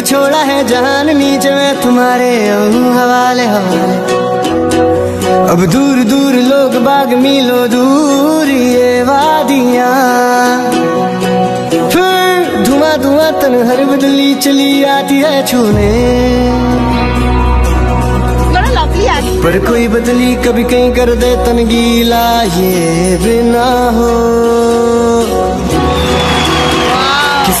छोड़ा है जहान नीचे में तुम्हारे हवाले हवाले। अब दूर दूर लोग बाग मिलो दूर ये वादियाँ। फिर धुआँ धुआँ तन हर बदली चली आती है छूने। पर कोई बदली कभी कहीं कर दे तन गीला ये बिना हो।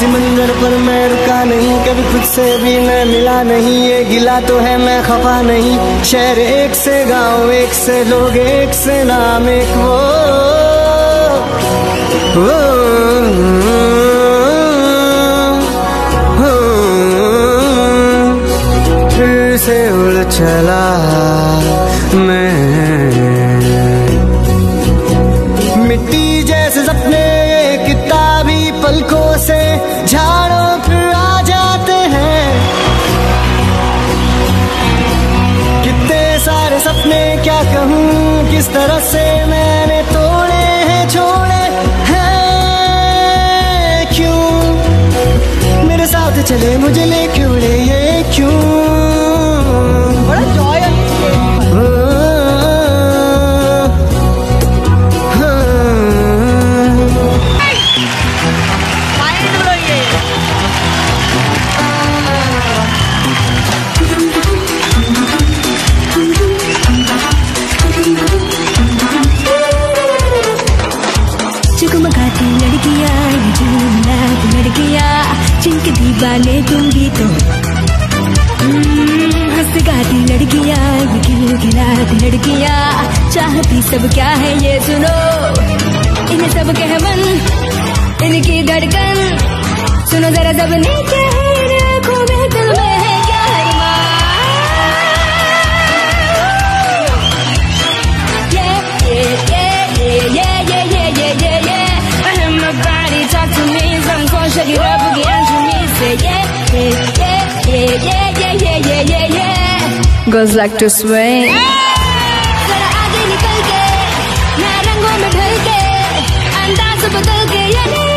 मंदिर पर मैं रुका नहीं कभी खुद से भी मैं मिला नहीं। ये गिला तो है मैं खफा नहीं। शहर एक से गाँव एक से लोग एक से नाम एक वो, वो फिर से उड़ चला। मैं तरह से मैंने तोड़े हैं, छोड़े हैं, क्यों? मेरे साथ चले मुझे ले क्यों ले ये क्यों? दीवाने तुम तो। हम्म, हंस गाती लड़कियाँ गिल खिलखिलाती लड़कियाँ। चाहती सब क्या है ये सुनो। इन सब मन इनकी धड़कन। सुनो जरा सबने क्या Girls like to swing. जरा